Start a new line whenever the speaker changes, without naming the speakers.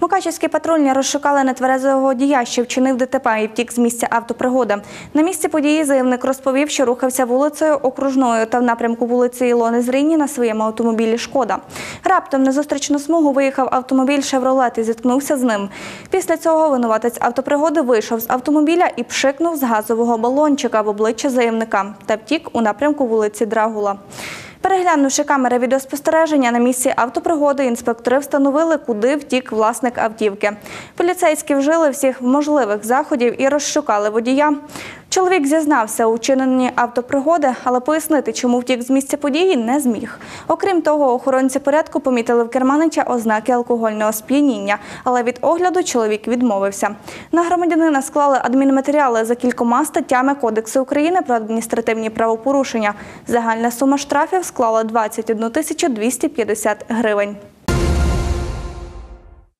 Мукачівські патрульні розшукали нетверезого водія, що вчинив ДТП і втік з місця автопригоди. На місці події заявник розповів, що рухався вулицею Окружною та в напрямку вулиці Ілони Зринні на своєму автомобілі «Шкода». Раптом на зустрічну смугу виїхав автомобіль «Шевролет» і зіткнувся з ним. Після цього винуватець автопригоди вийшов з автомобіля і пшикнув з газового балончика в обличчя заявника та втік у напрямку вулиці Драгула. Переглянувши камери відеоспостереження на місці автопригоди, інспектори встановили, куди втік власник автівки. Поліцейські вжили всіх можливих заходів і розшукали водія. Чоловік зізнався у вчиненні автопригоди, але пояснити, чому втік з місця події, не зміг. Окрім того, охоронці порядку помітили в керманича ознаки алкогольного сп'яніння, але від огляду чоловік відмовився. На громадянина склали адмінматеріали за кількома статтями Кодексу України про адміністративні правопорушення. Загальна сума штрафів склала 21 тисячу 250 гривень.